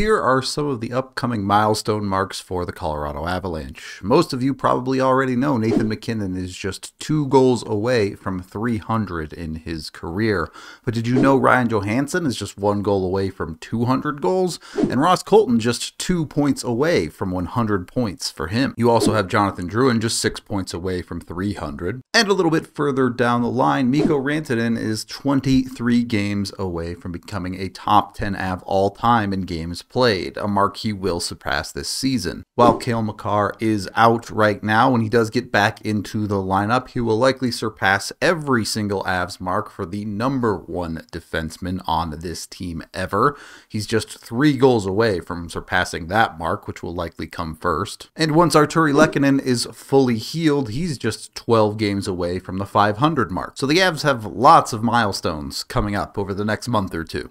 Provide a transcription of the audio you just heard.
Here are some of the upcoming milestone marks for the Colorado Avalanche. Most of you probably already know Nathan MacKinnon is just two goals away from 300 in his career. But did you know Ryan Johansen is just one goal away from 200 goals? And Ross Colton just two points away from 100 points for him. You also have Jonathan Drouin just six points away from 300. And a little bit further down the line, Mikko Rantanen is 23 games away from becoming a top 10 av all time in games played, a mark he will surpass this season. While Cale Makar is out right now, when he does get back into the lineup, he will likely surpass every single Avs mark for the number one defenseman on this team ever. He's just three goals away from surpassing that mark, which will likely come first. And once Artturi Lehkonen is fully healed, he's just 12 games away from the 500 mark. So the Avs have lots of milestones coming up over the next month or two.